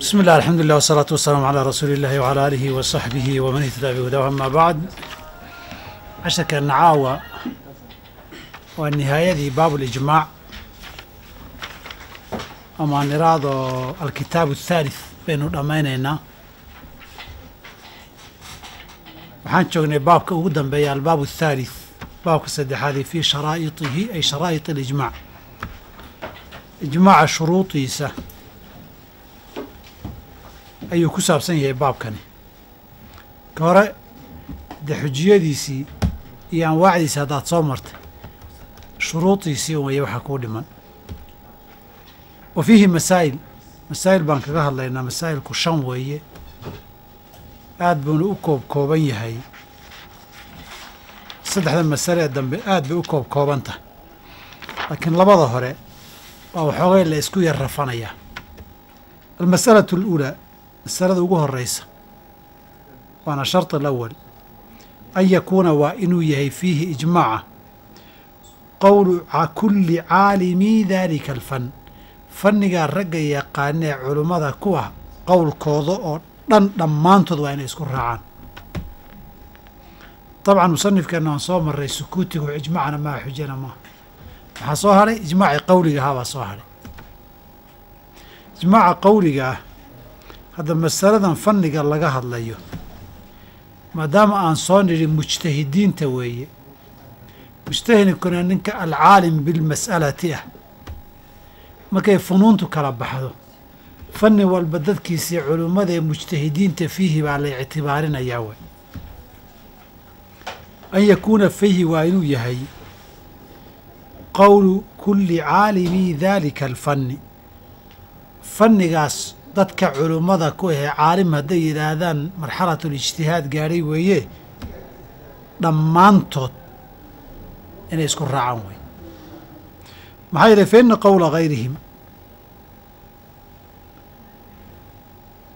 بسم الله الحمد لله والصلاة والسلام على رسول الله وعلى آله وصحبه ومن اهتدى بهداه أما بعد عشرك النعاوة والنهاية دي باب الإجماع أما نراد الكتاب الثالث بين الأمينين waxaan joognay baabka ugu dambeeya albaab الثالث baabka saddexaadii fii sharaa'itihi ay sharaa'it اlijmaac ijmaaca shuruudiisa ayuu ku saabsan yahay baabkani. Ka hore dee xujiyadiisii iyo anwaacdiisii haddaad soo martay shuruudiisii weye waxaa kuu dhiman. Wa fiihi masaa'il masaa'il baan kaga hadlaynaa masaa'ilku shan weeye. Aad buuna u koob kooban yahay. Saddexda masale ee dambe aad bay u koob kooban laakiin labada hore waa waxoogay la isku yar rafanayaa almasalatu aluulaa masalada ugu horeysa waana sharط alawal an yakuuna waa inuu yahay fiihi ijmaaca. Qowlu kulli caalimi dalika alfan. Fannigaa ragga yaqaanee culummada ku ah qowlkooda oo dhan dhammaantood waa inay isku raacaan. Dabcan musanifkeenna waan soo maray sukuutigu ijmaacna maa xujana maaha waxaa soo hadhay ijmaacii qowliga ahaa baa soo hadhay ijmaaca qowliga ah hadda masaladan fanniga laga hadlayo maadaama aan soo nidhi mujtahidiinta weeye. Mujtahidkuna ninka alcaalim bilmas'alati ah. Markay funuuntu kala baxdo fanni walba dadkiisii culummada ee mujtahidiinta fiihi baa la ictibaarinayaa wey an yakuuna fiihi waa inuu yahay qowlu kulli caalimi daalika alfanni. Fannigaas dadka culummada ku ahee caalim hadday yidhaahdaan marxalatulijtihaad gaadhay weeye dhammaantood inay isku raacaan wey maxaa yeele fa ina qowla gayrihim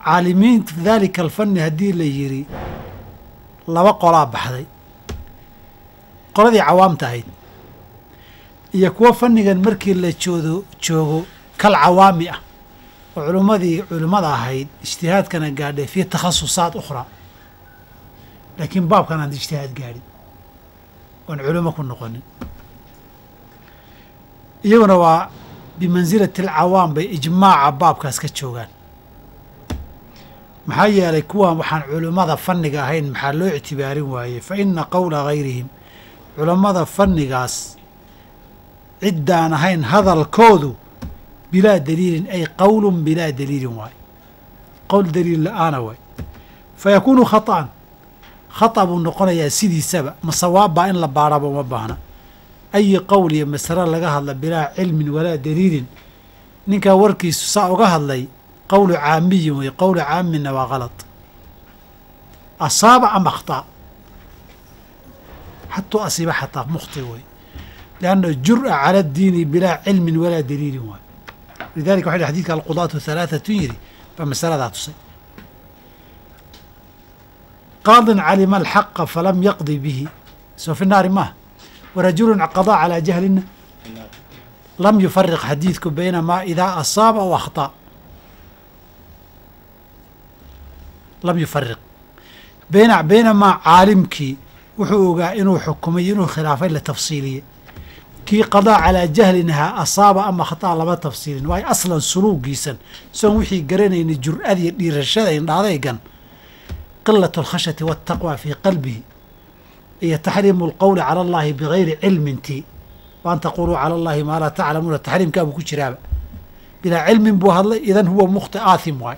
caalimiinta daalika alfanni haddii la yidhi laba qolaa baxday. Qoladii cawaamta ahayd iyo kuwo fannigan markii la joodo joogo kal cawaami ah oo culummadii culimmada ahayd ijtihaadkana gaadhay fii takhasusaat ukhraa laakiin baabkan aan ijtihaad gaadhin oon culimo ku noqonin iyaguna waa bimansilati alcawaam bay ijmaaca baabkaas ka joogaan. Maxaa yeelay kuwan waxaan culimmada fanniga ahayn maxaa loo ictibaarin waayey fa ina qowla gayrihim culammada fannigaas ciddaan ahayn hadalkoodu bilaa daliilin ay qowlun bilaa daliilin waay qowl daliil la'aana waay fa yakuunu khata'an khata buu noqonayaa sidiisaba ma sawaabbaa in la baaraba uma baahna ayi qowl iyo masalo laga hadla bilaa cilmin walaa daliilin ninkaa warkiisu saa uga hadlay qowlu caamiyin wey qowlu caaminna waa kalad asaaba ama akhtaa xatuu asiiba xataa mukhti wey lianna jur'a cala addiini bilaa cilmin walaa daliilin waay lidalika waxa xadidka alqudaatu halaahatun yidhi baa masaladaa tusay qaadin calima alxaqa falam yaqdi bihi soo fi naari maaha warajulun qadaa calaa jahlina lam yufariq xadiidku bayna maa idaa asaaba aw akhطأ lam yufariq bayna baynamaa caalimkii wuxuu ogaa inuu xukumay inuu khilaafay la tafsiiliye kii qadaa calaa jahlinahaa asaaba ama khataa lama tafsiilin waayo aslan suluugiisan. Soon wixii garanayna jur'adiyo dhiirashada indhaadaygan qilat alkhashati waataqwa fii qalbihi. Iyo taxriimu alqowli cala allahi bigayri cilmin tii wa an taquluu cala allahi maa laa taclamuuna taxriimkaabuu ku jiraaba. Bilaa cilmin buu hadlay idan huwa mukhti aathim waay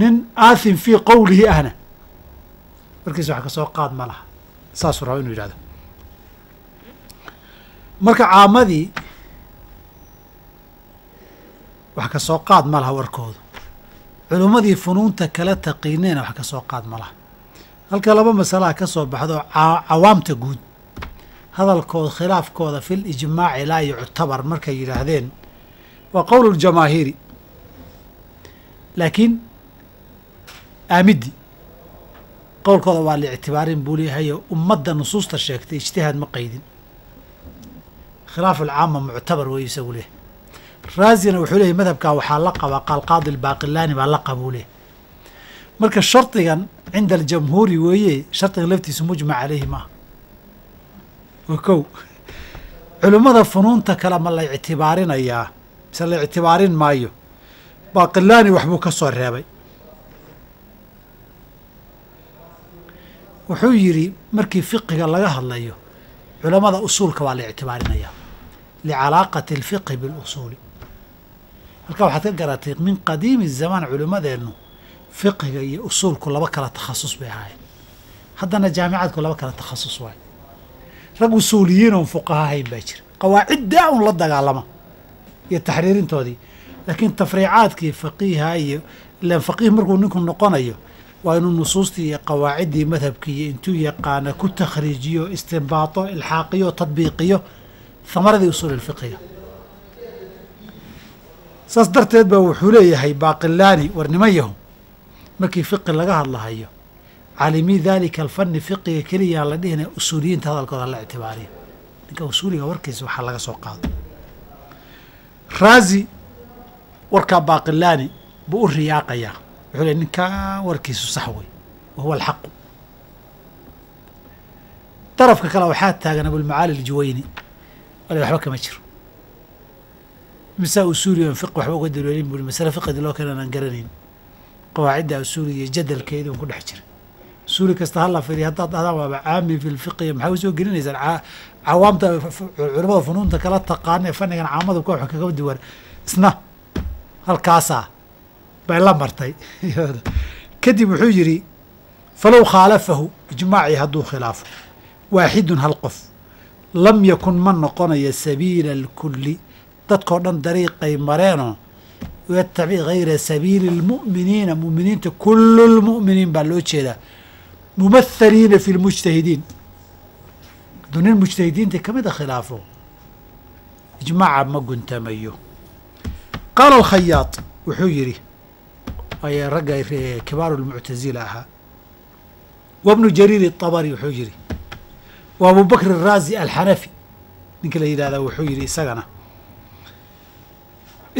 nin aathim fii qowlihi ahna. Markiis wax ka soo qaad ma laha saasuu raba inu yidhahdo marka caamadii wax ka soo qaad ma laha warkoodu. Culummadii funuunta kala taqiineyna wax ka soo qaad ma laha. Halka laba masalaha ka soo baxdo cawaamta guud. Hadalkooda khilaafkooda fil ijmaaci laa yuctabar markay yidhaahdeen waa qowl ljamaahiiri laakiin aamidi qowlkooda waa la ictibaarin buu leeyahayo ummadda nusuusta sheegtay ijtihaad ma qaydin khilaaf alcaama muctabar weeye isagu leeyahy raazina wuxuu leeyahy madhabkaa waxaa la qabaa qaalqaadi albaaqilaani baa la qabuu leh. Marka shardigan cinda aljamhuuri weeye shardigan laftiisu mujmac caleyhi maaha waa kow. Culimmada funuunta kale ma la ictibaarinayaa mise la ictibaarin maayo. Baaqilaani waxbuu ka soo reebay. Wuxuu yidhi markii fiqiga laga hadlayo culammada usuulka waa la ictibaarinayaa licalaaqati alfiqhi bilusuuli halkaa waxaad ka garatay min qadiimi zamaan culimmadeennu fiqiga iyo usuulku laba kala takhasus bay ahaayeen haddana jaamicadku laba kala takhasus waay rag usuuliyiin oon fuqaha ahayn baa jira qawaaciddaa un la dagaalama iyo taxriirintoodii laakiin tafriicaadkii faqiiha iyo ilaan faqiih markuu ninku noqonayo waa inuu nusuustii iyo qawaaciddii madhabkii iyo intuu yaqaana ku takhriijiyo istinbaato ilxaaqiyo tadbiiqiyo hamaradii usuul fiqiga saas darteed baa wuxuu leeyahay baaqilaani war niman yahu markii fiqi laga hadlahayo caalimii daalika alfani fiqiga keliyaa la dhihina usuuliyiinta hadalkooda la ictibaariyo. Ninka usuuliga warkiisa waxaa laga soo qaado raazi warkaa baaqilaani buu u riyaaqayaa wuxuu ley ninkaa warkiisu sax wey wa huwa alxaqu. Darafka kale waxaa taagan abulmacaali aljuwayni wale waxba kama jiro. Misaa usuuli on waxba uga daloolin bui masale fiqidi loo keenan aan garanayn. Qawaacidda usuuliga iyo jadalkeeda un ku dhex jira usuuli kasta hala firiya haddaad dhahdaan waaba caami fi lfiqi maxaa u soo gelinaysaan? Cawaamta culamada funuunta kala taqaana ee caamada ku wax kaga duwan. Isna halkaasaa bay la martay. Kadib wuxuu yidhi falow khaalafahu ijmaacii hadduu khilaafo. Waaxidun hal qof lam yakun ma noqonayo sabiila alkulli. Dadkao dhan dariiqay mareenoo watabic hayra sabiili lmu'miniina mu'miniinta kullu lmu'miniin baa loo jeedaa mumathaliina fi lmujtahidiin hadduu nin mujtahidiinta ka mid a khilaafo. Ijmaaca ma guntamayo. Qaala alkhayaad wuxuu yidhi ayaa ragga eh, kibaaru lmuctasila ahaa. Wabnu jariir abari wuxuu yidhi wa abubakr araazi alxanafi ninka la yidhahda wuxuu yidhi isagana.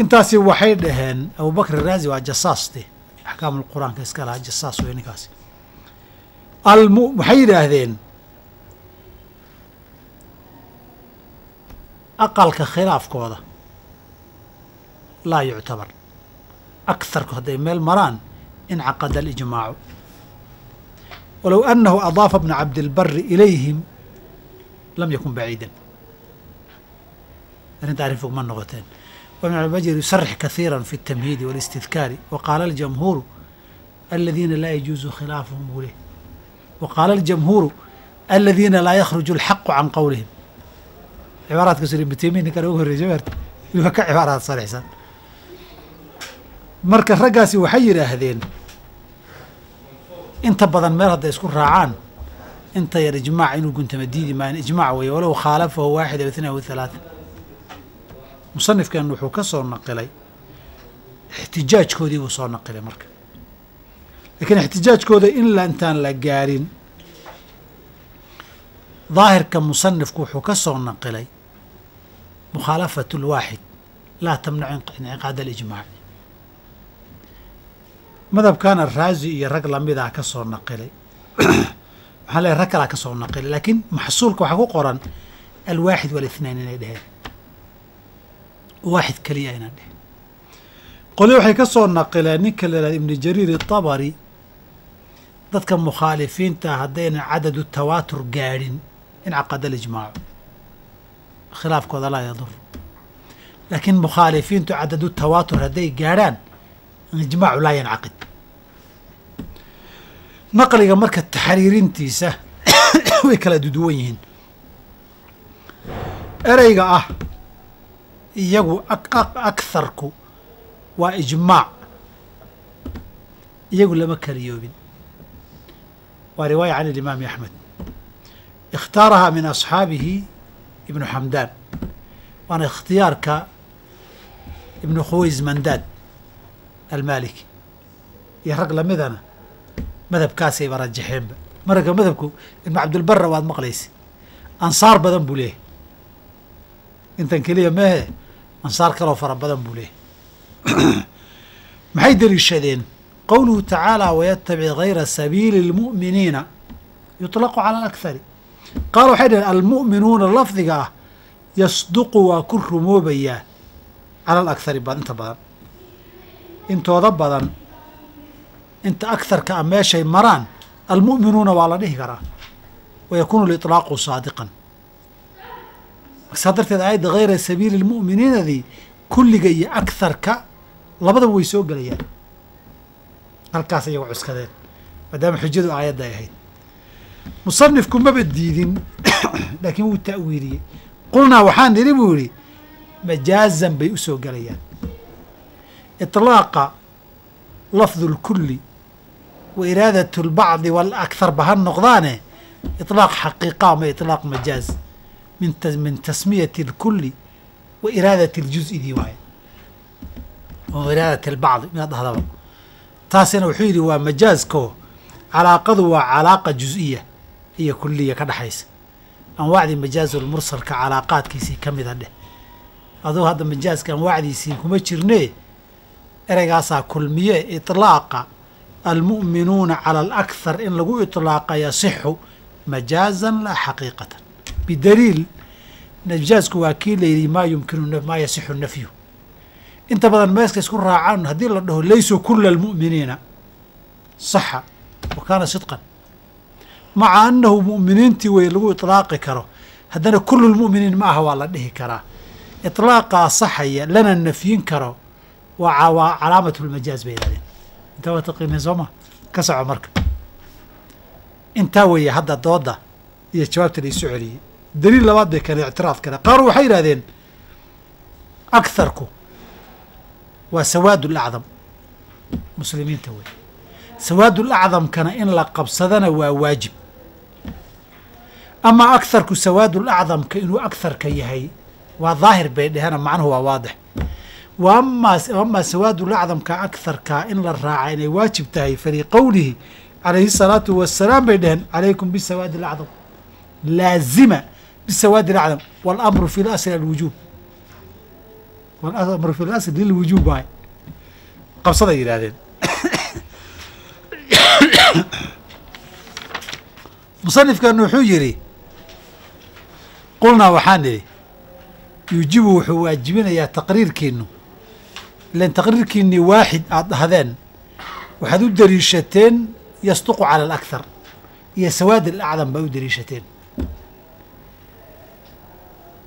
Intaasi waxay dhaheen abubakr araazi waa jasaaste axkaam qur'aanka iska lahaa jasaas wey ninkaasi. Alm waxay yidhaahdeen aqalka khilaafkooda laa yuctabar. Aktharku hadday meel maraan incaqada alijmaacu. Walow anahu adaafa bna cabdilbari ilayhim lam yakun baciidan arrinta arrin fog ma noqoteen wibn cabdilbajir yusarix kahiira fi اtamhiidi wاlistidkaari wa qaala aljamhuuru aladiina laa yajuuzu khilaafuhum buu leh wa qaala aljamhuuru aladiina laa yakhruju alxaqu can qowlihim cibaaraadka sur ibnu taymiya ninkan ugu horreysa maarta waliba ka cibaaraad sarixsan marka raggaasi waxay yidhaahdeen inta badan meel hadday isku raacaan inta yar ijmaac inuu guntama diidi maayan ijmaac weeye walow khaalafahu waaxid aw ithnaa aw halaata musanifkan wuxuu ka soo naqilay ixtijaajkoodii buu soo naqilay marka. Laakiin ixtijaajkooda in la intaan la gaarin daahirka musanifku wuxuu ka soo naqilay mukhaalafatu اlwaaxid laa tamnacu inciqaad alijmaac. Madhabkana raazi iyo rag lamidaa ka soo naqilay waxaan leehay rag kalaa ka soo soo naqil laakiin maxsuulka waxaa ku qoran alwaaxid walithnaan inay dheheen waaxid keliya inaan dheheen qoli waxay ka soo naqileen ninka la yihahda ibnu jariir itabari dadka mukhaalifiinta haddaynan cadadu tawaatur gaadhin incaqada alijmaacu khilaafkooda laa yadur. Laakiin mukhaalifiintu cadadu tawaatur hadday gaadhaan ijmaacu laa yancaqid naqliga marka taxriirintiisa way kala duduwan yihiin. Ereyga ah iyagu akharku waa ijmaac. Iyagu lama kaliyoobin waa riwaaya can alimaami axmed ikhtaarahaa min asxaabihi ibnu xamdaan waana ikhtiyaarka ibnu khuways mandaad almaliki. Iyo rag lamidana madhabkaasayba rajaxeenba marka madhabku ibnu cabdilbara waad maqlaysa ansaar badan buu leeyahy intan keliya mehe ansaar kaloo fara badan buu leeyahy maxay deliishadeen qowluhu tacaala wayatabic gayra sabiili اlmu'miniina yuطlaqu cala alakhari qaala waxay dhaheen almu'minuuna lafdiga ah yasduqu waa ku rumoobayaa cala alakhari inta badan. Intooda badan inta akharka a meeshay maraan almu'minuuna waa la dhihi karaa wa yakuunu liطlaaqu saadiqan saa darteed aayadda hayra sabiili lmu'miniinadii kulliga iyo akharka labadaba way soo gelayaan halkaas iyago cuskadeen maadaama xujadu aayadda ay ahayd musanifku maba diidin laakiin wuu ta'wiiliyey qulnaa waxaan nidhi buu yidhi majaazan bay u soo gelayaan iطlaaqa lafdu اlkulli wa iraadat اlbacdi walakhar ba ha noqdaane iطlaaq xaqiiqa ama iطlaaq majaaz min min tasmiyati اlkulli wa iraadati اljuz'idii waaye wa iraadat اlbacdi inaad dhahdaba taasina wuxuu yidhi waa majaazko calaaqadu waa calaaqa juz-iya iyo kuliya ka dhexaysa anwaacdii majaazulmursalka calaaqaadkiisii ka mida dheh aduu hadda majaaska anwaacdiisii kuma jirnee ereygaasaa kulmiye iطlaaqa almu'minuuna cala alakthar in lagu itlaaqo yasixu majaazan laa xaqiiqatan bidaliil najaasku waa kii layidhi maa yumkinu maa yasixu nafyu inta badan meeska isku raacaan haddii la dhaho laysuu kula almu'miniina saxa wa kaana sidqan maca annahu mu'miniintii wey lagu itlaaqi karo haddana kulu lmu'miniin ma aha waa la dhihi karaa itlaaqaa saxaya lana nafyin karo waa waa calaamat lmajaaz bay yidhahdeen intaa waa taqiineen soo ma ka soco marka. Intaa weeye hadda dooda iyo jawaabta la isu celiyey daliil labaad bay kale ictiraaf kale. Qaar waxay yidhahdeen akharku waa sawaad lacdam muslimiinta wey sawaad lacdamkana in la qabsadana waa waajib. Ama akharku sawaad lacdamka inuu akharka yahay waa daahir bay dhehena macnuhu waa waadix waama sawaadu lacdamka akarka in la raaca inay waajib tahay fali qowlihi calayhi salaatu wasalaam bay dheheen calaykum bisawaadi lacdam laazima bisawaadi lacdam walamru fi lasl alwujuub walamru fi lasl lilwujuub waay qabsaday yidhahdeen musanifkan wuxuu yidhi qulnaa waxaan idhi yuujibu wuxuu waajibinayaa taqriirkeenu ilan taqriirkiinii waaxid aada dhahdeen waxaad u dariishateen yasduqu cala alakhar iyo sawaad alacdam baa u dariishateen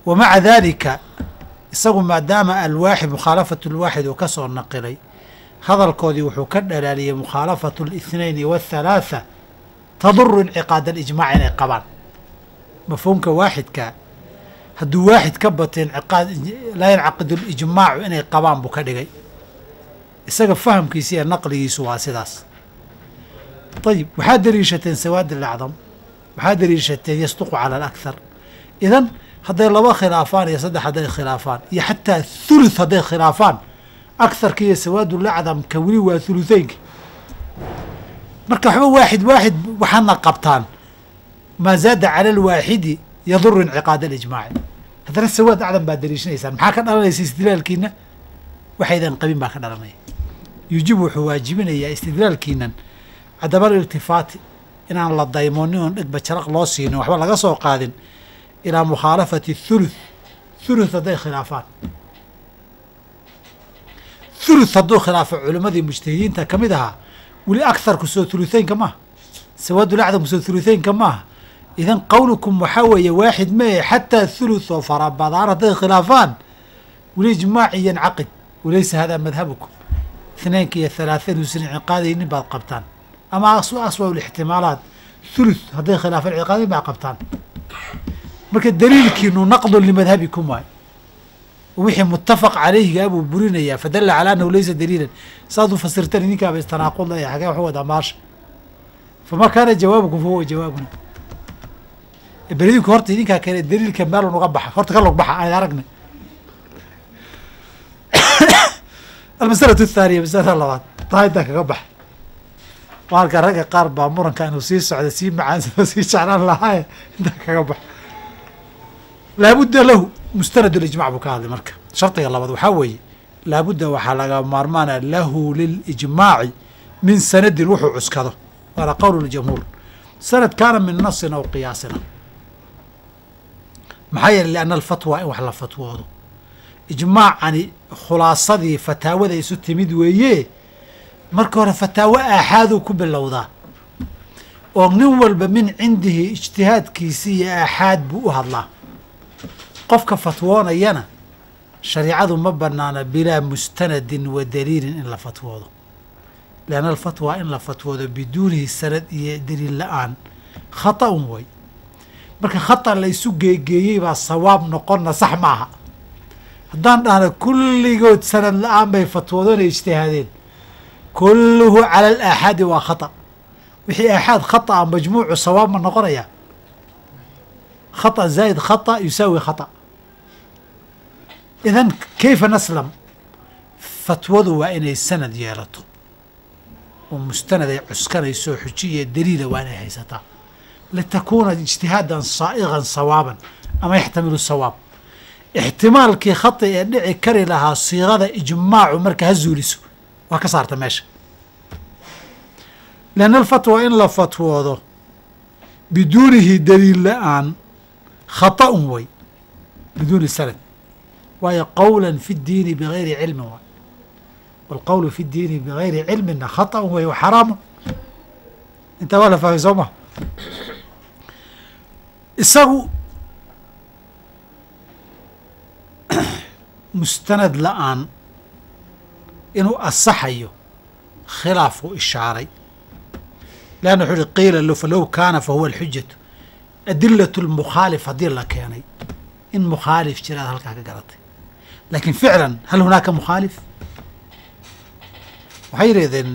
wa maca daalika isagu maadaama alwaaxid mukhaalafatu lwaaxid uu ka soo naqilay hadalkoodii wuxuu ka dhalaaliyey mukhaalafatu اlاثnayn wاthalaatha taduru inciqaad alijmac inay qabaan mafhuumka waaxidka hadduu waaxid ka inqiaad laa yancaqidu lijmaacu inay qabaan buu ka dhigay. Isaga fahamkiisa iyo naqligiisu waa sidaas. Ayib waxaad daliishateen sawaad alacdam waxaad daliishateen yasduqu cala alakhar idan hadday laba khilaafaan iyo saddex hadday khilaafaan iyo xataa thuluth hadday khilaafaan akharka iyo sawaadulacdamka weli waa thulutheynka marka waxba waaxid waaxid waxaadna qabtaan. Maa zaada cala alwaaxidi yaduru inciqaad alijmaaci haddana sawaad acdam baad daliishanaysaan maxaa ka dhalanaysa istidlaalkiina waxaydan qabin baa ka dhalanaya yuujibu wuxuu waajibinayaa istidlaalkiinan cadama aliltifaati inaan la daymoonin oon dhegba jaraq loo siinin waxba laga soo qaadin ilaa mukhaalafati thuluth thuluth hadday khilaafaan thuluth hadduu khilaafo culimmadii mujtahidiinta ka mid ahaa weli akharku soo thulutheynka maaha sawaadulacdamku soo thulutheynka maaha idan qowlukum waxaa weeye waaxid mee xataa thuluth oo farabadaan hadday khilaafaan weli ijmaaci yancaqid walaysa hada madhabukum. Itnaynka iyo halaaثan uusan inciqaadaynin baad qabtaan. Ama aswa lixtimaalaat thuluth hadday khilaafaan inciqaadayn baad qabtaan. Marka daliilkiinu naqdun limadhabikum waay. Wixii mutafaq calayhiga abuu burinayaa fadala calaa annahu laysa daliilan. Saad u fasirtan idinkaaba istanaaqud laya xagee waxu wadaa maasha. Fama kaana jawaabukum fahuwa jawaabuna beridinku horta idinkaa keene daliilka meelun uga baxa. Horta ka log baxa aan aragnay almasalatu athaaniya masalada labaad. Intaa kaga baxa maalka ragga qaar baa muranka inuu sii socda sii macaansado sii jeclaan lahaaye intaa kaga baxa laabudda lahu mustanad lijmac buu ka hadlay marka. Shardiga labaad waxaa weeye laabudda waxaa laga maarmaana lahu lilijmaaci min sanadin wuxuu cuskado. Waana qowl ljamhuur sanad kaana min nasin aw qiyaasina maxaa yeeley lianna alfatwa in wax la fatwoodo. Ijmaacani khulaasadii fataawada isu timid weeye marka hore fataawo aaxaaduu ku bilowdaa. Oo nin walba min cindihi ijtihaadkiisi iyo aaxaad buu u hadlaa. Qofka fatwoonayana shariicadu ma banaana bilaa mustanadin wa daliilin in la fatwoodo. Lianna alfatwa in la fatwoodo biduunihi sanad iyo daliil la'aan khata'un way marka khata la isu geegeeyey baa sawaab noqonna sax ma aha haddaan dhahna kulligood sanad la'aan bay fatwoodona ijtihaadeen. Kulluhu cala alaaxaadi waa khata. Wixii aaxaad khata a majmuucu sawaab ma noqonaya. Khata zaa'id khata yusaawi khata. Idan kayfa naslam? Fatwadu waa inay sanad yeelato. Oo mustanad ay cuskanayso xujiya daliila waa inay haysataa litakuuna ijtihaadan saa'iqan sawaaban ama yaxtamilu sawaab ixtimaalkii khati ee dhici kari lahaa siiqada ijmaacu marka ha zuuliso waa ka saarta meesha leanna alfatwa in la fatwoodo biduunihi daliil la'aan khata'un wey biduuni sanad waayo qowlan fi اdiini bigayri cilmin waay walqowlu fi اdiini bigayri cilminna khata'un wey wa xaraamun intaa waa la fahmay soo ma isagu mustanad la'aan inuu asaxayo khilaafku ishaaray. Leanna wuxuu uhi qiila falow kaana fahuwa alxujatu adilat lmukhaalif haddii la keenay in mukhaalif jiraad halkaa ka garatay. Laakiin ficlan hal hunaaka mukhaalif? Waxay yidhahdeen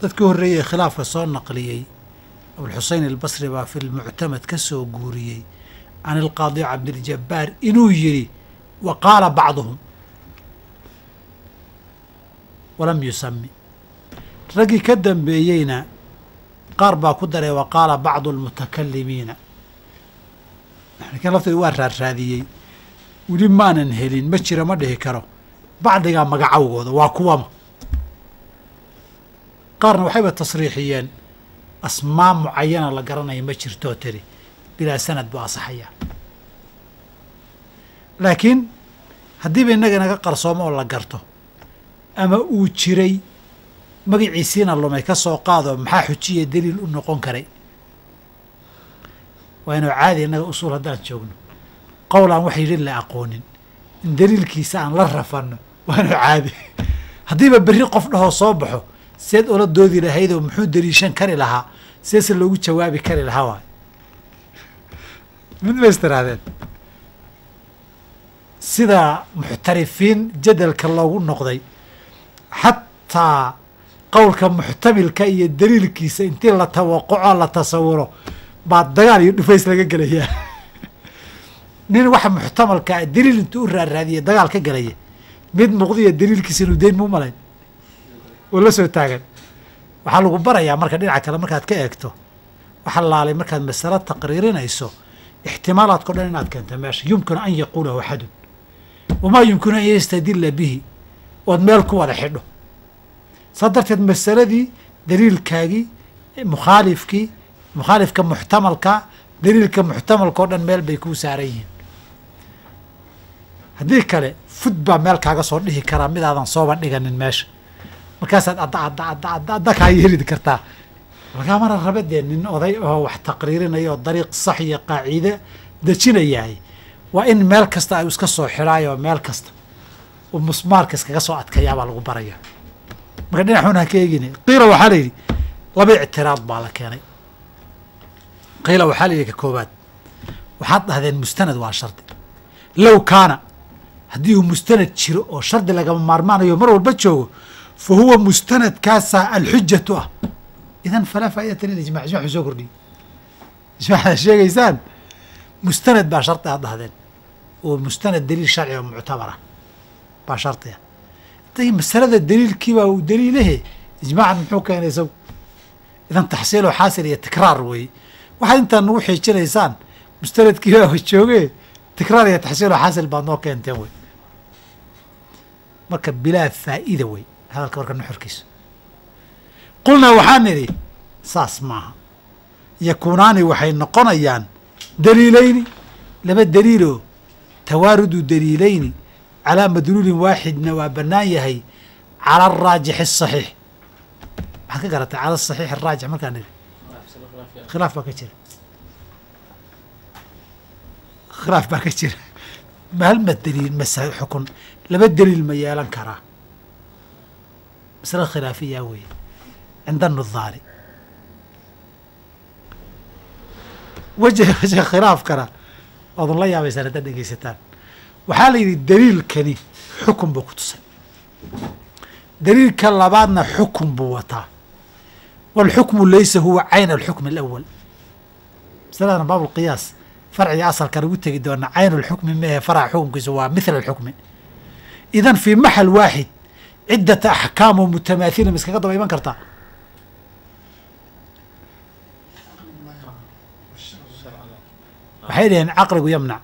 dadkii horreeyey khilaafka soo naqliyey abulxuseyn albasri baa fi lmuctamad ka soo guuriyey can ilqaadi cabdiljabbaar inuu yidhi wa qaala bacduhum walam yusami raggii ka dambeeyeyna qaar baa ku daray wa qaala bacdu almutakalimiina. Lafteedu waa raarraadiyey. Weli maanan helin ma jira ma dhihi karo. Bacdigaa magacawgooda waa kuwama qaarna waxayba tasriixiyeen asmaa mucayana la garanaya ma jirtoo tiri. Bilaa sanad buu asaxayaa laakiin haddiiba innaga inaga qarsoomo oo la garto ama uu jiray magaciisiina lumay ka soo qaado maxaa xujiya daliil u noqon karay? Waa inuu caadi innaga usuul haddaan joogno. Qowl aan wax yidhi la aqoonin. In daliilkiisa aan la rafanno waa inuu caadi. Haddiiba berri qof dhahoo soo baxo seed ula doodi lahaydoo muxuu daliishan kari lahaa? Seese loogu jawaabi kari lahaa waay. Mid bays tirahdeen sida muxtarifiin jadalka loogu noqday xataa qowlka muxtamilka iyo daliilkiisa intii la tawaquco la tasawuro baa dagaal iyo dhufays laga gelayaa. Nin waxa muxtamalkaa daliil intuu u raarraadiya dagaal ka gelaya mid muuqdiya daliilkiisa inuu deyn muu malayn oo la soo taagan. Waxaa lagu barayaa marka dhinaca kale markaad ka eegto. Waxa laalay markaad masalo taqriirinayso ixtimaalaadkao dhan inaad keento meesha. Yumkinu an yaquulahu axadun. Wamaa yumkinu an yastadila bihi? Ood meel ku wada xidho. Saa darteed masaladii daliilkaagii mukhaalifkii mukhaalifka muxtamalka daliilka muxtamalka o dhan meel bay kuu saaran yihiin. Haddii kale fud baa meel kaaga soo dhihi karaa. Midaadan sooba dhiganin meesha markaasaad adda adda adda adda adda kaa yeeli kartaa. Lagamana raba dee nin oday oo wax taqriirinaya oo dariiq sax iyo qaaciide dejinayahay waa in meel kasta ay iska soo xidhaayo meel kasta. Uu musmaarka iskaga soo adkayaa baa lagu baraya marka dhinaxuun ha ka eegin qiila waxaa la yidhi laba ictiraad baa la keenay. Qiila waxaa la yidhi ka koobaad waxaad dhahdeen mustanad waa shardi. Low kaana haddii uu mustanad jiro oo shardi lagama maarmaanayo mar walba joogo fa huwa mustanadkaasaa alxujatu ah idan falaa faa'idata lilijmac ijmac soo kordhiyey ijmacaad sheegaysaan mustanad baa shardi aad dhahdeen oo mustanad daliil sharci oo muctabara baa shardiga day masalada daliilkiibaa uu daliilahe ijmaacan muxuu keenay isagu idan taxsiilo xaasil iyo tikraar weeye waxaad intaan nagu xiijinaysaan mustanadkiibaa jooge tikraar iyo taxsiilo xaasil baad noo keenteen wey marka bilaa faa'ida wey hadalka marka nuxurkiisa qulnaa waxaan nidhi saas maaha. Yakuunaani waxay noqonayaan daliilayni. Laba daliiloo tawaarudu daliilayni calaa madluulin waaxidna waa bannaan yahay cala araajixi asaxiix maxaad ka garatay cala asaxiix araajix markaan nidhi? Khilaaf baa ka jira. Khilaaf baa ka jira. Ma hal ma daliil mase xukun. Laba daliil ma yeelan karaa masale khilaafiyaa weeye cinda nudaari wejh wejha khilaafkana waadun la yaabaysaan haddaad dhegeysataan waxaa la yidhi daliilkani xukun buu ku tusay daliilka labaadna xukun buu wataa wاlxukmu laysa huwa cayn alxukm alawal masaladana baab lqiyaas farciga asalka lagu tegi doona cayn اlxukmi mehe farca xukunkiisa waa mithla اlxukmi idan fii maxal waaxid ciddata axkaam oo mutamaahila ma iskaga daba iman kartaa waxay dhaheen caqligu yamnac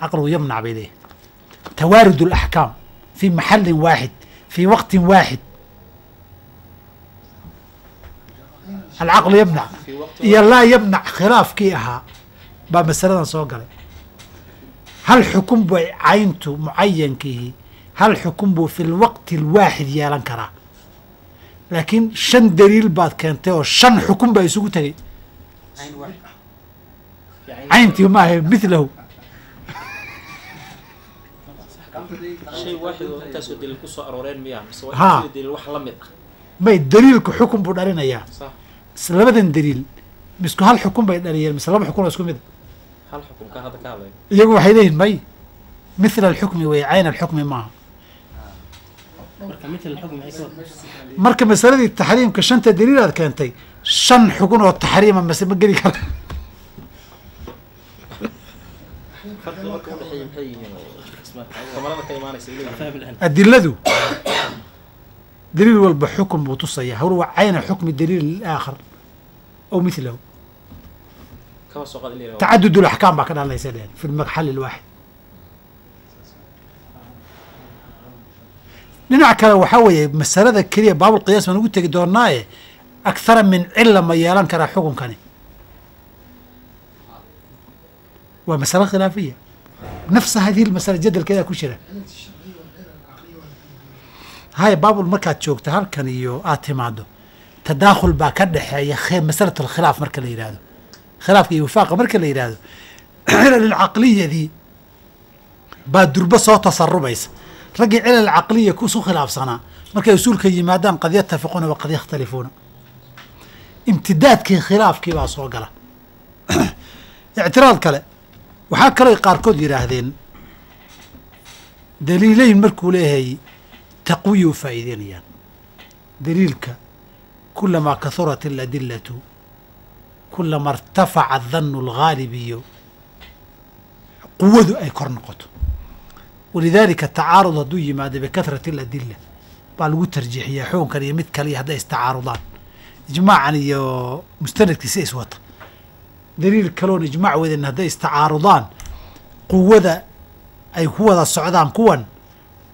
caqligu yamnac bay leeyihiin tawaarud اlaxkaam fii maxalin waaxid fii waqtin waaxid alcaqlu yamnac iyo laa yamnac khilaafkii ahaa baa masaladan soo galay hal xukun bay cayntu mucayankiihi hal xukun buu fi lwaqti alwaaxid yeelan karaa. Laakiin shan daliil baad keentay oo shan xukun baa isugu tegay. Cayntii ma ahe milahu mid ah? May daliilku xukun buu dhalinayaa. Labadan daliil misku hal xukun bay dhaliyeen mise laba xukun oo isku mid. A iyagu waxay leeyihiin may. Mithla alxukmi wey cayn alxukmi maaha marka masaladii taxriimka shanta daliil aad keentay shan xugun oo taxriima mase ma geli kara adiladu daliil walba xukun buu tusaya. Hawr waa cayna xukmi daliil aakhar aw milahu tacadud laxkaam baa ka dhalanaysa fi lmaxal lwaaxid dhinac kale waxaa weeye masalada keliya baabulqiyaas baan ugu tegi doonaaye? Akhara min cila ma yeelan karaa xukunkani. Waa masale khilaafiya. Nafsa hadihi lmasala jadalkeedaa ku jira. Hay baabul markaad joogto halkan iyo aad timaado tadaakhul baa ka dhexeeya masalat alkhilaaf marka la yidhaahdo khilaafka iyo wifaaqa marka la yidhaahdo cilal caqliyadii baa durbo soo tasarubaysa raggii cilal caqliya kusu khilaafsanaa markay usuulka yimaadaan qad yatafiquuna wa qad yakhtalifuuna imtidaadkii khilaafkii baa soo gala. Ictiraad kale waxaa kaloo qaarkood yidhaahdeen daliileyn markuu leeyahay taqwiya u faa'iideynayaan. Daliilka kulamaa kahurat aladilatu kulama irtafaca adanu alghaalibiyo quwadu ay kor noqoto walidaalika tacaarud hadduu yimaado bikahrati aladila baa lagu tarjiixiyaa xukunkan iyo mid kale iyo hadday istacaarudaan ijmaacan iyo mustanadkiisa iswata daliil kaloon ijmaac wedan hadday istacaarudaan quwada ay ku wada socdaan kuwan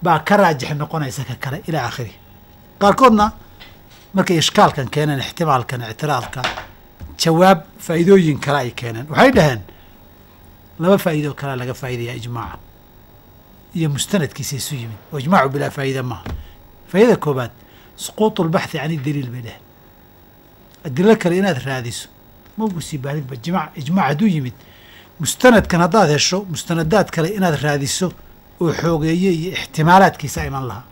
baa ka raajix noqonaysa ka kale ilaa aakhiri qaarkoodna markay ishkaalkan keeneen ixtimaalkan ictiraadka jawaab faa'iidooyin kale ay keeneen waxay dhaheen laba faa'iidoo kalea laga faa'iidaya ijmaaca iyo mustanadkiisa isu yimid. Oo ijmaacu bilaa faa'ida maaha faa'ida koobaad suquuطulbaxhi can idaliil bay dheh adilo kale inaad raadiso maugu sii baahidba ijmaac hadduu yimid mustanadkan haddaad hesho mustanadaad kale inaad raadiso oo xoogeeye iyo ixtimaalaadkiisa iman lahaa.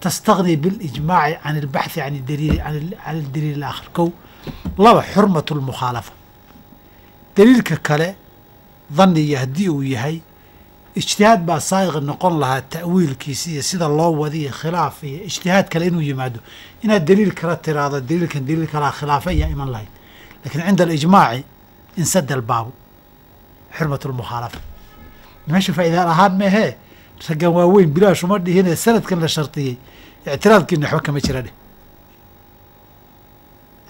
Tastakni bilijmaaci can ilbaxhi an daliili can idaliil aakhir. Kow laba xurmat lmukhaalafa daliilka kale dhanniya haddii uu yahay ijtihaad baa saa'iq noqon lahaa ta'wiilkiisa iyo sida loo wadiyo khilaaf iyo ijtihaad kale inuu yimaado. Inaad daliil kala tiraado daliilkan daliil kalaa khilaafa ayaa iman lahayd. Lakiin cinda alijmaaci insada albaabu xurmat lmukhaalafa meesha faa'iidaan ahaan meehee raggan waaweyn bilaash uma dhihine sanadkan la shartiyey ictiraadkiina waxba kama jira dheh.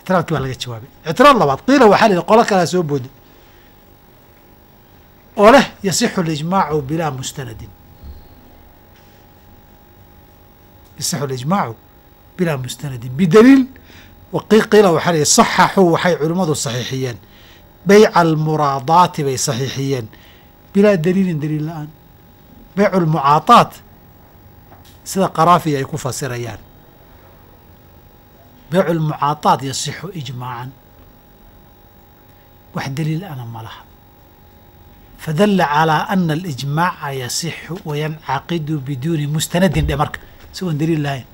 Ictiraadkii baa laga jawaabay. Ictiraad labaad qiila waxaa la yidhi qolo kalaa soo booday oo leh yasixu alijmaacu bilaa mustanadin. Yasixu alijmaacu bilaa mustanadin. Bidaliil waqiila waxaa lihi saxaxuu waxay culimmadu saxiixiyeen. Beyca almuraadaati bay saxiixiyeen. Bilaa daliilin daliil la'aan. Beycu almucaataat sida qaraafi ay ku fasirayaan. Beycu almucaataat yasixu ijmaacan. Wax daliil ana ma laha fadala calaa ana alijmaaca yasixu wayancaqidu biduuni mustanadin dhe marka isagoon daliil lahayn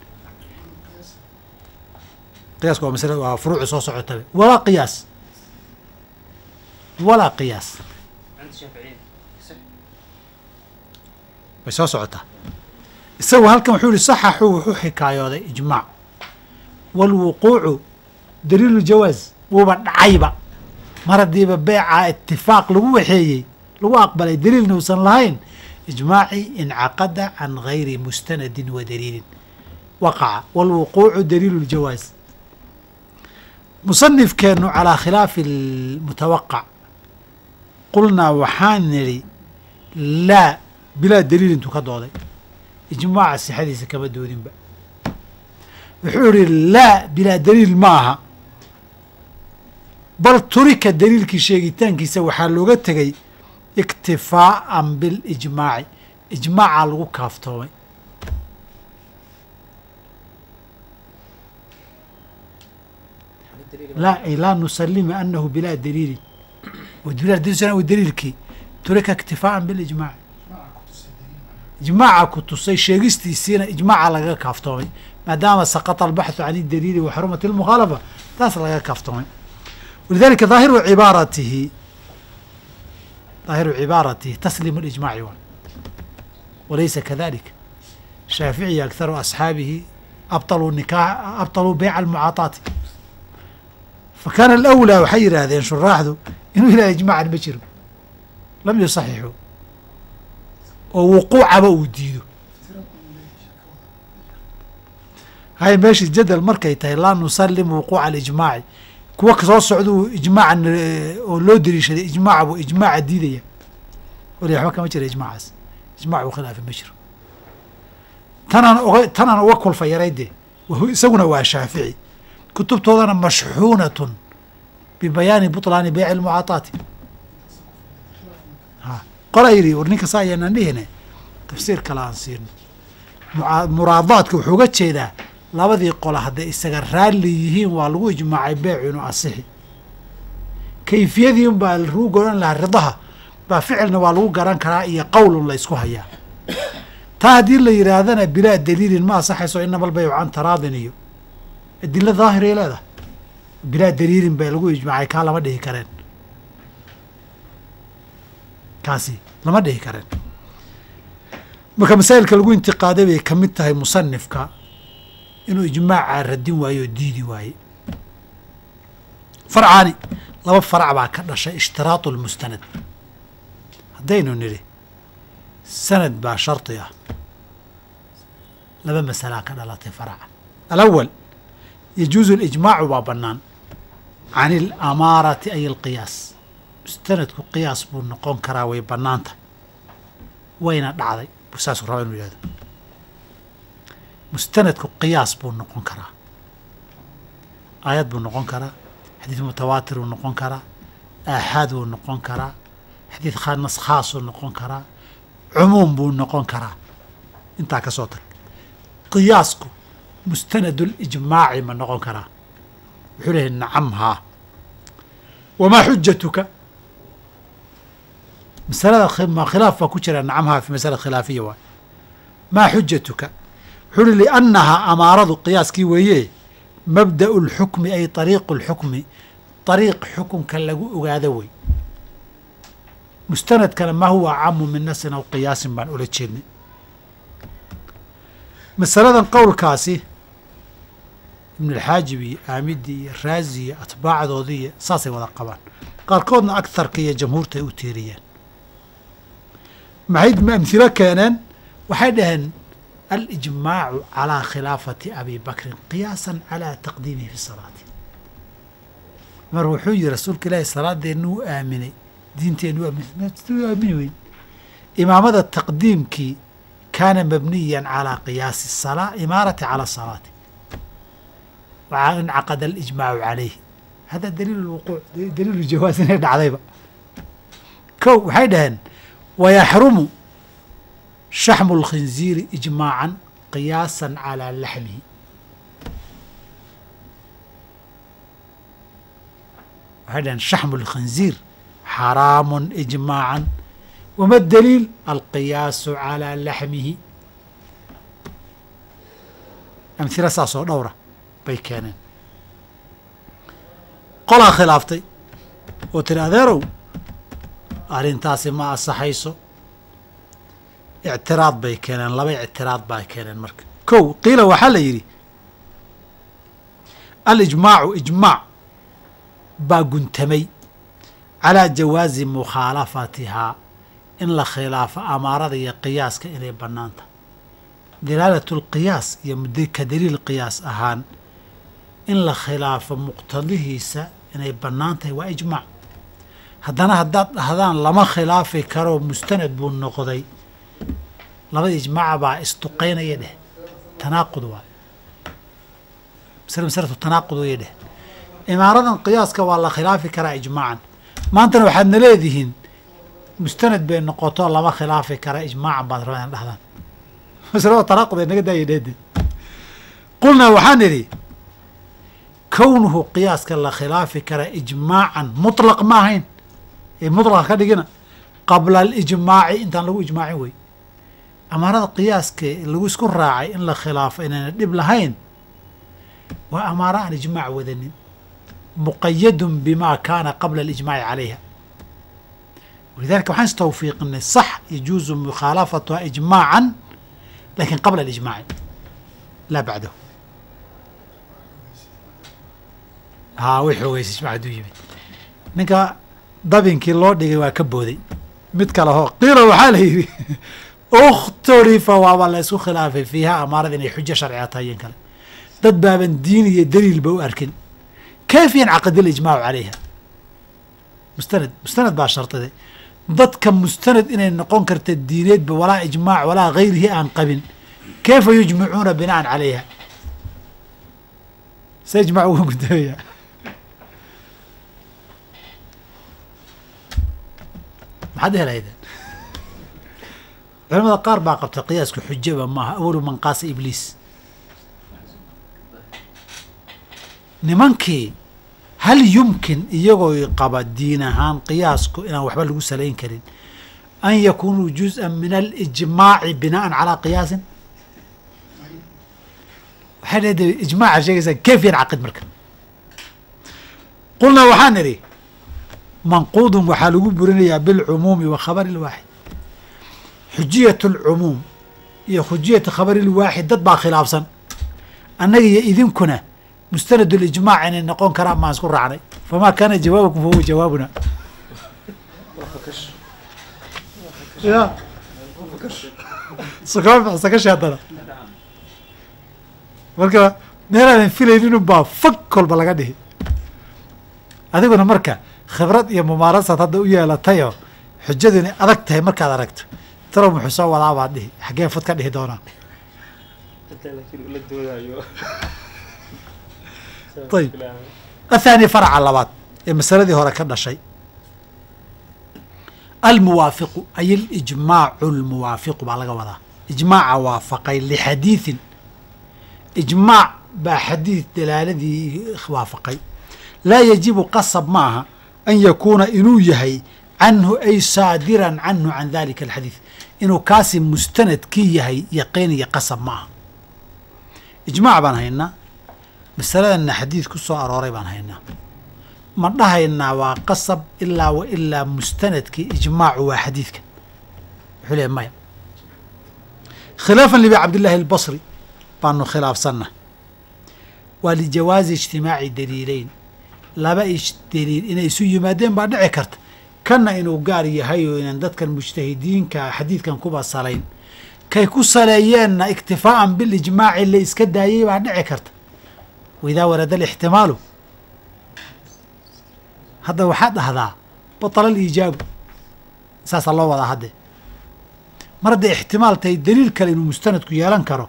qiyaaska waa masale waa furuuci soo socotabe walaa qiyaas walaa qiyaas way soo socotaa isagu halkan wuxuu yihi saxaxuu wuxuu xikaayooday ijmaac waalwuquucu daliilu jawaas wuuba dhacayba mar haddiiba beeca itifaaq lagu waxeeyey lagu aqbalay daliilna uusan lahayn ijmaacii incaqada can gayri mustanadin wa daliilin. Waqaca waalwuquucu daliilu ljawaaz musanifkeennu calaa khilaafi almutawaqac. Qulnaa waxaan nidhi laa bilaa daliil intuu ka dooday. Ijmaaca sixadiisa kama doodinba wuxuu yihi laa bilaa daliil ma aha. Bal turika daliilkii sheegitaankiisa waxaa looga tegey iktifaa'an bilijmaaci ijmaacaa lagu kaaftoomay laa nusalima anahu bilaa daliilin bilaa daliil daliilkii turika iktifaa'an bilijmaaci ijmaaca ku tusay sheegistiisiina ijmaaca lagaga kaaftoomay maadaama saqata albaxthu can idaliili wa xurumati almukhaalafa taas lagaga kaaftoomay walidalika daahiru cibaaratihi daahiru cibaaratihi taslimu اlijmaaci waay walaysa kadalika shaaficiyi akharu asxaabihi abطaluu nikaax abطaluu beyca almucaataati fakana alawlaa waxay yidhaahdeen shuraaxdu inuu ilaha ijmaacan ma jiro lam yusaxixuu oo wuquucaba uu diido hay meeshii jadal markay tahay laa nusalim wuquuca alijmaaci kuwa soo socduu ijmaacan oo loo deliishaday ijmaaca buu ijmaaca diidaya. Wali waxba kama jira ijmaacaas. Ijmac uu khilaafi ma jiro. Tanaan oga tanaan uga kulfa yaraydee isaguna waa shaafici. Kutubtoodana mashxuunatun bibayaani buطlaani beyci almucaataati. Ha qola yidhi war ninka saa ayaanaan dhihine tafsiir kale aan siino muraadaadka wuxuu uga jeedaa labadii qola hadday isaga raalli yihiin waa lagu ijmaacay beecu inuu asixi kayfiyadii un baa lagu goran lahaa ridaha baa ficilna waa lagu garan karaa iyo qowlun la ysku hayaa. Taa haddii la yidhaahdana bilaa daliilin ma asaxayso inama albaycu can taraadin iyo. Adilo daahiray leedahay. Bilaa daliilin bay lagu ijmaacay kaa lama dhihi kareen. Kaasi lama dhihi kareen. Marka masaa'ilka lagu intiqaaday bay ka mid tahay musanifka inuu ijmaacaa radin waaye oo diidi waaye. Farcaani laba farac baa ka dhashay ishtiraatu lmustanad haddaynu nidhi sanad baa shardi ah. Laba masalaa ka dhalatay faraca alawal yajuuzu alijmaacu baa bannaan. Can alamaarati ay alqiyaas. Mustanadku qiyaas buu noqon karaa way bannaanta. Wayna dhacday. Saasuu raba inuu yihahdo mustanadku qiyaas buu noqon karaa aayad buu noqon karaa xadiid mutawaatir buu noqon karaa aaxaad buu noqon karaa xadiid khanas khaasuu noqon karaa cumuum buu noqon karaa intaa ka soo tag qiyaasku mustanadlijmaaci ma noqon karaa wuxuu leehay nacam haa wamaa xujatuka masalada khilaaf baa ku jira nacam haa fi masala khilaafiya waay maa xujatuka wuxu uhi liannahaa amaaradu qiyaaskii weeye mabda'u lxukmi ay ariiqu lxukmi ariiq xukunka lagu ogaado wey. Mustanadkana ma huwa camu min nasin aw qiyaasin baan ula jeednay. Masaladan qowlkaasi ibnulxaajib iyo aamidi iyo raazi iyo atbaacdoodii iyo saasay wada qabaan. Qaarkoodna agharka iyo jamhuurta ay u tiiriyeen. Maxay ma amhilo keeneen waxay dhaheen alijmaacu calaa khilaafati abi bakrin qiyaasan calaa taqdiimihi fi salaati mar wuxuu yihi rasuulka ilaahi salaadeenna u aaminay diinteena u aaminay aamini weyn imaamada taqdiimkii kaana mabniyan calaa qiyaasi salaa imaarati calaa salaati waxaa incaqada alijmaacu calayhi hada daliil wuquuc daliilu jawaas inay dhacdayba kow waxay dhaheen wayaxrumu shaxmu lkhinziiri ijmaacan qiyaasan calaa laxmihi waxay dhaheen shaxmu lkhinziir xaraamun ijmaacan wama daliil alqiyaasu calaa laxmihi amhila saasoo dhowra bay keeneen qolaa khilaaftay oo tiri adeerow arrintaasi ma asaxayso ictiraad bay keeneen laba ictiraad baa keeneen marka. Kow qiila waxaa la yidhi alijmaacu ijmaac baa guntamay calaa jawaazi mukhaalafatihaa in la khilaafo amaarada iyo qiyaaska inay bannaan tahay dilaalatu lqiyaas iyo ka daliil qiyaas ahaan in la khilaafo muqtadihiisa inay bannaan tahay waa ijmaac haddana haddaad dhahdaan lama khilaafi karo mustanad buu noqday labada ijmaaca baa isduqaynaya dheh. Tanaaqud waay masalatu tanaaqud waya dheh. Imaaradan qiyaaska waa la khilaafi karaa ijmaacan. Maantana waxaadna leedihiin mustanad bay noqoto lama khilaafi kara ijmaacan baad rabaa ina dhahdaan. Maslada tanaaqud ay naga daaya dheede qulnaa waxaan idhi kownuhu qiyaaska la khilaafi kara ijmaacan mutlaq ma ahayn. Ee mutlaqa ka dhigina qabla alijmaaci intaan lagu ijmaacin wey amaarada qiyaaska lagu isku raacay in la khilaafo inayna dhib lahayn waa amaaro aan ijmaac wadanin. Muqayadun bima kaana qabla alijmaaci calayha. Walidalika waxaan istawfiiqinay sax yajuuzu mukhaalafatuha ijmaacan laakiin qabla alijmaaci laa bacdahu. Haa way xoogeysay ijmac hadduu yimid. Ninka dabinkii loo dhigay waa ka booday. Mid kale hoo qiila waxaa la yidhi ukhturifa waaba la isku khilaafay fiiha amaarada inay xujo sharciga tahay in kale dad baaban diin iyo daliilba u arkin kayf yancaqid alijmaacu calayha mustanad mustanad baa shardiday dadka mustanad inay noqon karta diineedba walaa ijmaac walaa gayrihi aan qabin kayfa yujmicuuna binaan calayha se ijmac uga gudamaya maxaad helaydeen culamada qaar baa qabta qiyaasku xujaba maaha awalu man qaasa ibliis. Nimankii hal yumkin iyagoo qaba diin ahaan qiyaasku inaan waxba lagu salayn karin an yakunuu juzءa min alijmaaci binaan calaa qiyaasin? Waxay leedahay ijmaaca sheegaysaa kayf yancaqid marka. Qulnaa waxaan idhi manquudun waxaa lagu burinayaa bilcumuumi wa khabari lwaaxid xujiyat alcumuum iyo xujiyat khabari lwaaxid dad baa khilaafsan. Annaga iyo idinkuna mustanad lijmaac inay noqon karaan maan isku raacnay. Famaa kaana jawaabakum fahuwa jawaabuna. Ya. Sakashi haddana. Marka meelaadan filaynin baa fag kolba laga dhihi. Adiguna marka khibrad iyo mumaarasaad hadda u yeelatayoo xujadu inay adag tahay markaad aragto talow muxuu soo wadaa baad dhihi xaggeen fud ka dhihi doonaa ayib athaani faraca labaad ee masaladii hore ka dhashay. Almuwaafiqu ay alijmaacu almuwaafiqu baa laga wadaa. Ijmaaca waafaqay lixadiidin ijmaac baa xadiid dalaaladii waafaqay. Laa yajibu qasab ma aha an yakuuna inuu yahay canhu ay saadiran canhu can dalika alxadiid inuu kaasi mustanadkii yahay yaqiin iyo qasab ma aha. Ijmaac baan haynaa masaladanna xadiid ku soo arooray baan haynaa. Ma dhahaynaa waa qasab ilaa wa ilaa mustanadkii ijmaacu waa xadiidkan wuxuu leehay maya khilaafan libi cabdillaahi albasri baanu khilaafsanna waa lijawaazi ijtimaaci daliileyn laba daliil inay isu yimaadeen baa dhici karta kanna inuu gaar yahay oo inaan dadkan mujtahidiinka xadiidkan kuba salayn. Kay ku saleeyeenna iktifaa'an bilijmaaci la iska daayey baa dhici karta. Waidaa warada alixtimaalu hadda waxaad dhahdaa batala aliijaabu saasaa loo wadaa hadde. Mar hadday ixtimaal tahay daliil kale inuu mustanadku yeelan karo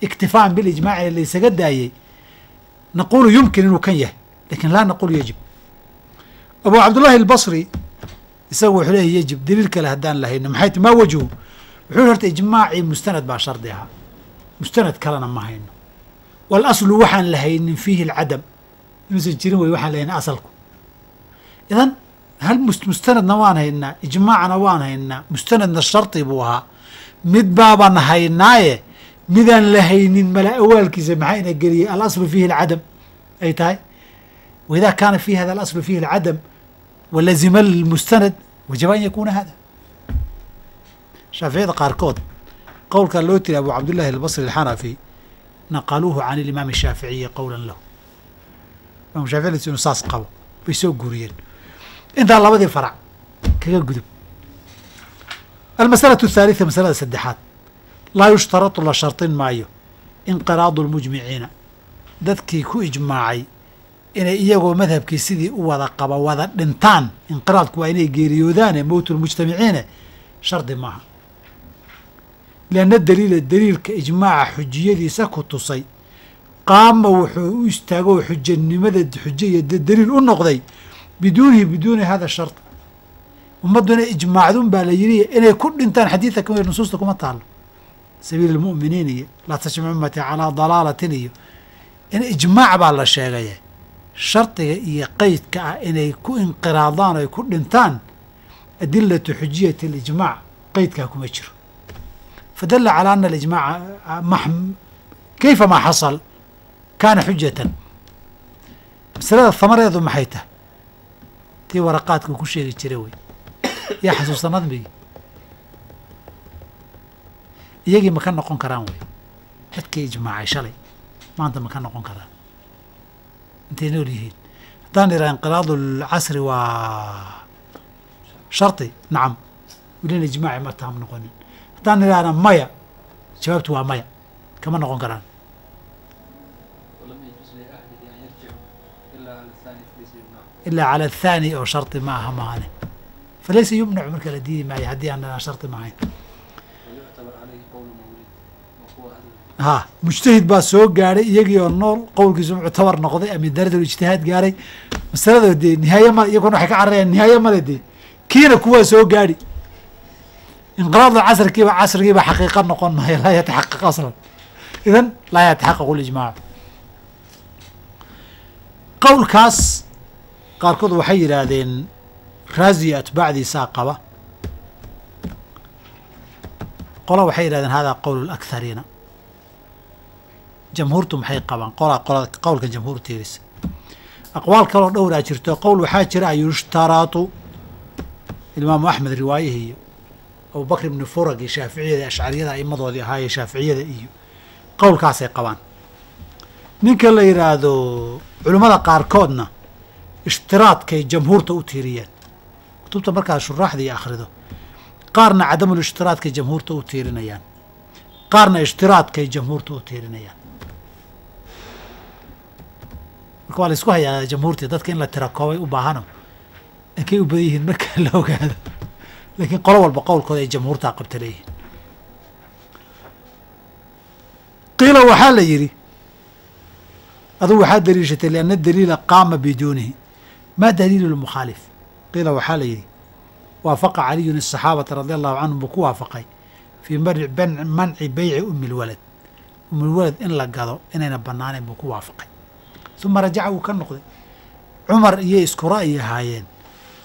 iktifaan bilijmaaci laysaga daayey naquulu yumkin inuu kan yahay laakiin laa naqulu yajib. Abu cabdullaahi albasri isaga wuxuu leeyahy yajib daliil kale haddaan lahayno maxay ti maa wajhu wuxuu horta ijmaacii mustanad baa shardi ahaa. Mustanad kalena ma hayno. Waalaslu waxaan lahaynin fiihi alcadam inuusan jirin wey waxaan lahaynin asalku. Idan hal mustanadna waan haynaa ijmaacna waan haynaa mustanadna shardi buu ahaa. Mid baaban haynaaye midaan lahaynin mala awaalkiisa maxaa ina geliyey? Alaslu fiihi alcadam ay tahay waidaa kaana fi hada alaslu fiihi alcadam walazima almustanad wajaba an yakuuna hada. Shaaficiyada qaarkood qowlkaa loo tiri abu cabdillahi albasri alxanafi naqaluuhu can ilimaam ashaaficiyi qowlan lahu. Imam shafici inuu saas qabo bay soo guuriyeen. Intaa labadii farac kaga gudub. Almasalatu athaalitha masalada saddexaad. Laa yushtaratu la shartin maayo. Inqiraadu lmujmiciina dadkii ku ijmaacay inay iyagoo madhabkii sidii u wada qaba wada dhintaan inqiraadku waa inay geeriyoodaane mowtu lmujtamiciine shardi maaha. Lianna daliila daliilka ijmaaca xujiyadiisa ku tusay qaama wuxuu u istaago xujanimada xujo iyo daliil u noqday biduunihi biduuni hada shart. Ummadduna ijmaacdun baa la yidhi inay ku dhintaan xadiidka ka weer nusuusta kuma taalo sabiil lmu'miniin iyo laa tajmac ummati calaa dalaalatin iyo in ijmaac baa la sheegaya shardiga iyo qeydka ah inay ku inqiraadaan ay ku dhintaan adilatu xujiyati alijmaac qeydkaa kuma jiro. Fadala calaa ana alijmaaca kayfa maa xasal kaana xujatan masalada hamareedu maxay tahay? Tii waraqaadka ku sheegi jira wey. Yaa xasuusta nadmigii iyagii ma ka noqon karaan wey. Dadkii ijmaacay shalay maanta ma ka noqon karaan intay nool yihiin. Haddaan iraa inqilaadu lcasri waa shardi nacam. Welina ijmaaci ma taam noqonin. Haddaan iraahna maya jawaabtu waa maya. Kama noqon karaan. Ilaa cala athaani oo shardi ma aha maahane fa laysa yumnacu marka la diidi maayo haddii aan shardi maahayn ha mujtahid baa soo gaadhay iyagii oo nool qowlkiisu muctabar noqday ama darajatul ijtihaad gaaray. Masalada dee nihaaye ma iyaguna waxay ka cararayaan nihaaye male dee. Kiina kuwaa soo gaadhi. Inqiraadu casrkiiba casrigiiba xaqiiqa noqon maayo laa yataxaqaq aslan idan laa yataxaqaqu lijmaacu qowlkaas qaarkood waxay yidhaahdeen raaziyo atbaacdiisaa qaba. Qola waxay yidhahdeen hada qowl lakhariina jamhuurtu maxay qabaan? Qowlka jamhuur tiirisa aqwaal kaloo dhowraa jirto. Qowl waxaa jira yushtaratu imaamu axmed riwaayihii iyo abubakr ibni furag iyo shaaficiyada ashcariyada aimadoodii ahaayee shaaficiyada iyo qowlkaasay qabaan. Ninka la yidhaahdo culimmada qaarkoodna ishtiraadkay jamhuurta u tiiriyeen. Kutubta markaad shuraaxdii akhrido qaarna cadamul ishtiraadkay jamhuurta u tiirinayaan. Qaarna ishtiraadkay jamhuurta u tiirinayaan marka waa la isku hayaa jamhuurtii? Dadka in la tira koobay u baahano. Inkay u badan yihiin marka la ogaado. Laakiin qolo walba qowlkooda ay jamhuurtaa qabta leeyihiin. Qiila waxaa la yidhi adugu waxaa daliishatay lianna daliila qaama biduunihi ma daliilu lmukhaalif. Qiila waxaa la yidhi waafaqa caliyun asaxaabata radi allahu canhum buu ku waafaqay fii manci beyci umi lwalad umulwalad in la gado inayna banaanayn buu ku waafaqay uma rajaca wuu ka noqday. Cumar iyo isku ra'yi ahaayeen.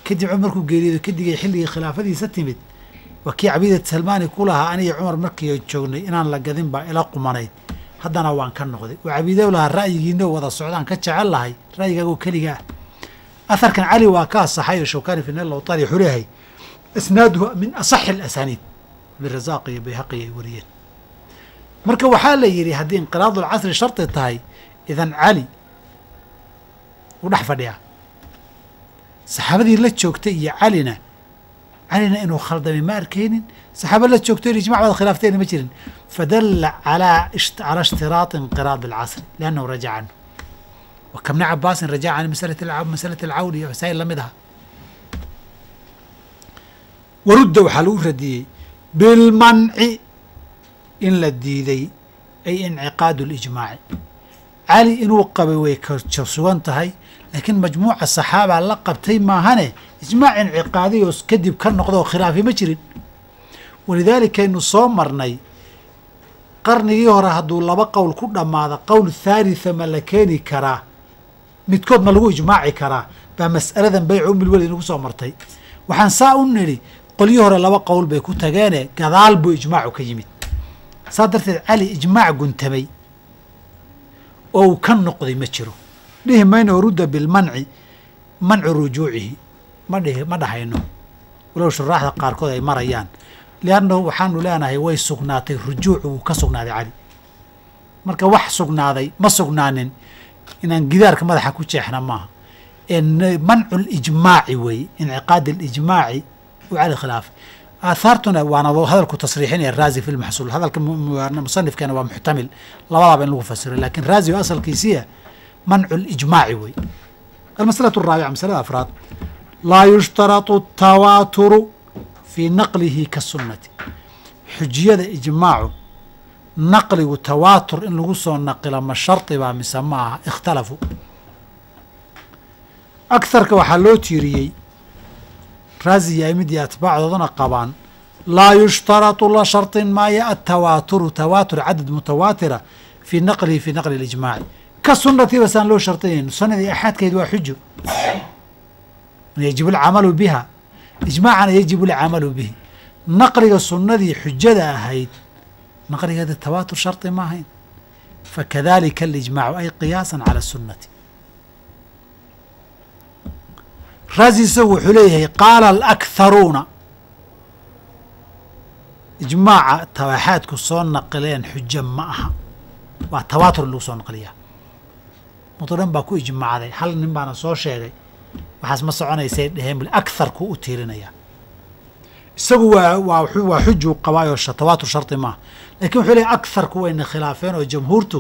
Kadib cumar markuu kadigay xilligii khilaafadiisa timid. Waa kii cabiidat salmaani ku lahaa aniga cumar markii joognay inaan la gadin baa ila qumanayd. Haddana waan ka noqday. Waa cabiidow lahaa ra'yigiino wada socdaan ka jecel lahay ra'yigaagoo keliga ah aharkan cali waa ka asaxay oo shawkani fi nil awtari wuxuu min asaxi alasaniid birasaaq iyo bayhaqi ay wariyeen. Marka waxaa la yidhi haddii inqiraadu lcasri shardi tahay idan cali wuu dhex fadhiyaa saxaabadii la joogtay iyo calina calina inuu khaldamay ma arkaynin saxaaba la joogto in ijmac baad khilaaftayna ma jirin. Fadalla calaa calaa ishtiraati inqiraad alcasri liannahu rajaca canhu wa kabni cabaasin rajaca can masalati masalati alcawli masaa'il la mid aha warudda waxaa lagu radiyey bilmanci in la diiday ay inciqaadu اlijmaaci cali inuu qabay way ka sugan tahay laakiin majmuuca saxaabaa la qabtay maahane ijmaac inciqaadiyo kadib ka noqdoo khilaafi ma jirin. Walidaalikaynu soo marnay qarnigii hore hadduu laba qowl ku dhammaado qowl thaalitha ma la keeni karaa midkood ma lagu ijmaaci karaa baa mas'aladan baycu umilweli nagu soo martay. Waxaan saa u nidhi qolyii hore laba qowl bay ku tageene gadaal buu ijmaacu ka yimid. Saa darteed cali ijmaac guntamay oo uu ka noqday ma jiro dhihi mayno rudda bilmanci mancu rujuucihi. Ma ma dhahayno. Walow shuraaxda qaarkood ay marayaan. Liannahu waxaanu leenahay way sugnaatay rujuucu wuu ka sugnaaday cali. Marka wax sugnaaday ma sugnaanin. Inaan gidaarka madaxa ku jeexna maaha. Mancu lijmaaci weeye inciqaadi alijmaaci uu cali khilaafay aathaartuna waana hadalku tasriixinaya raazi fi lmaxsuul hadalka musanifkeena waa muxtamil. Labadaaba in lagu fasiro laakiin raazi oo mancu lijmaaci wey almasalatu araabica masalada afraad laa yushtaratu tawaaturu fii naqlihi kasunnati xujiyada ijmaacu naqligu tawaatur in lagu soo naqilo ma shardi baa mise ma aha ikhtalafuu agharka waxaa loo tiiriyey raazi iyo aimidii atbaacdoodana qabaan laa yushtaratu la shardin maayo atawaaturu tawaatur cadad mutawaatira fii naqlihi fii naqli اlijmaaci ka sunati basaan loo shardinayno sunadii axaadkeed waa xujo yajibu alcamalu biha. Ijmaacana yajibu alcamalu bihi. Naqliga sunnadii xujada ahayd naqligeeda tawaatur shardi ma ahayn fakadalika alijmaacu ay qiyaasa cala sunnati. Raazi isagu wuxuu leeyahay qaala alakharuuna ijmaaca tawaxaadku soo naqileen xujo ma aha. Waa tawaatur lagu soo naqliyaa mudlan baa ku ijmaacday hal nin baana soo sheegay. Waxaas ma soconaysay dheheen bul akharku u tiirinayaa isagu waa xujuu qabaayoo tawaatur shardi maaha laakiin wuxuu leeyahy akharku wayna khilaafeen oo jamhuurtu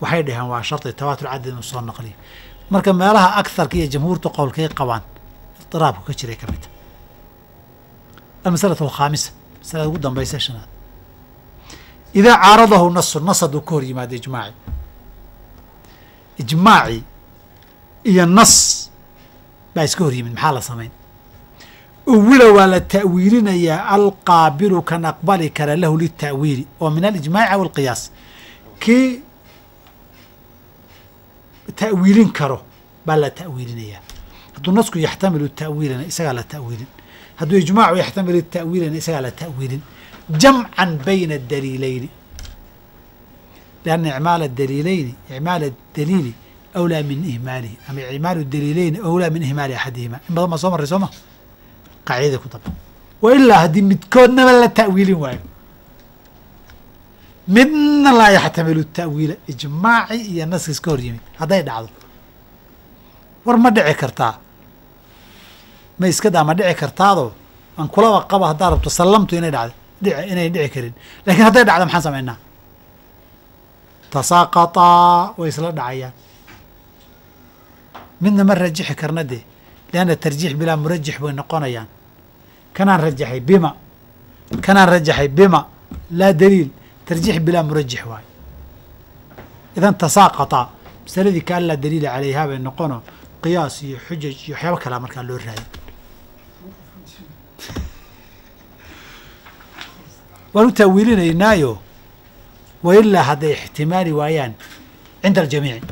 waxay dhaheen waa shardi tawaatur caddi inuu soo naqliyo. Marka meelaha akharka iyo jamhuurtu qowlkay qabaan idiraabku ka jiray ka mid a almasalatu alkhaamisa masalada ugu dambaysa shanaad. Idaa caaradahu nasu nas ka hor yimaado ijmaaci ijmaaci iyo nas baa iska hor yimid maxaa la samayn? Uwila waa la ta'wiilinayaa alqaabilu kan aqbali kara lahu lita'wiili oo min alijmaaci aw alqiyaas kii ta'wiilin karo baa la ta'wiilinayaa. Hadduu nasku yaxtamilu ta'wiilana isagaa la ta'wiilin. Hadduu ijmaacu yaxtamilu ta'wiilana isagaa la ta'wiilin. Jamcan bayna daliilayni lianna icmaal adaliilayni icmaal adaliili awlaa min ihmaalihi ama icmaalu daliilayni awlaa min ihmaali axadihima in badan baa soo marray soo ma qaacidada ku daba wa ilaa haddii midkoodnaba la ta'wiilin waayo midna laa yaxtamilu ta'wiila ijmaaci iyo naska iska hor yimid hadday dhacdo war ma dhici kartaa ma iskadaa ma dhici kartaadoo aan kulaba qaba haddaa rabto sallamtu inay dhacdo inay dhici karin lakiin hadday dhacdo maxaan samaynaa tasaaqataa way isla dhacayaan. Midna ma rajixi karna dee lianna tarjiix bilaa murajix bay noqonayaan. Kanaan rajaxay bima kanaan rajaxay bima laa daliil tarjiix bilaa murajix waayo idan tasaaqataa masaladii kaan laa daliila calayhaa bay noqono qiyaas iyo xujaj iyo waxyaabo kalaa markaa loo raayay waan u taawiilinaynaayo wa ilaa hadday ixtimaali waayaan cinda aljamiici